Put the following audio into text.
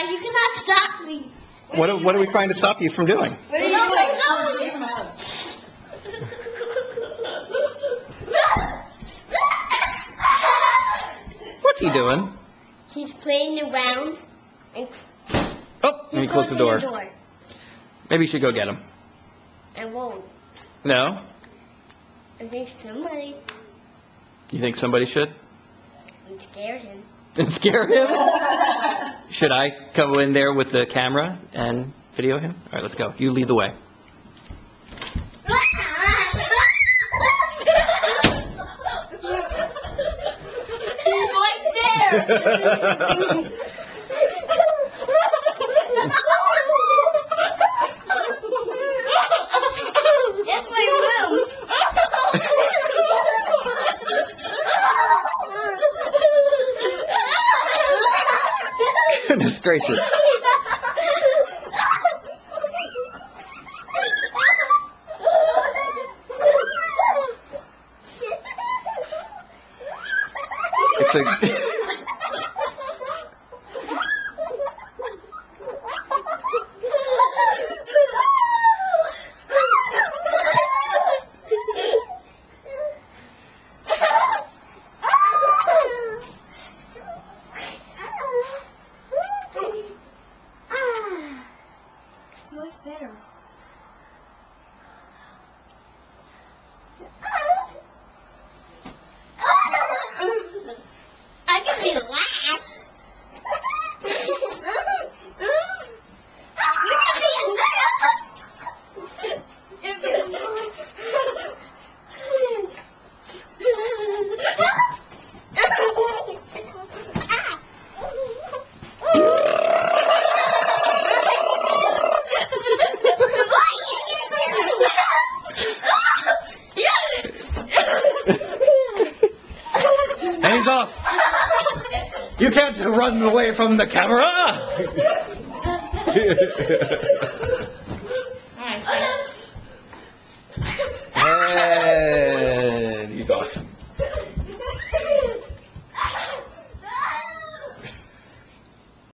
but you cannot stop me. What, are- what are we trying to stop you from doing? What are you doing? What's he doing? He's playing around and Oh, let me he's close the closing door. Maybe you should go get him. I won't. No? I think somebody You think somebody should? would scare him. And scare him? Should I go in there with the camera and video him? All right, let's go. You lead the way. He's right there. gracious. It's a... Oh, You can't run away from the camera! hey!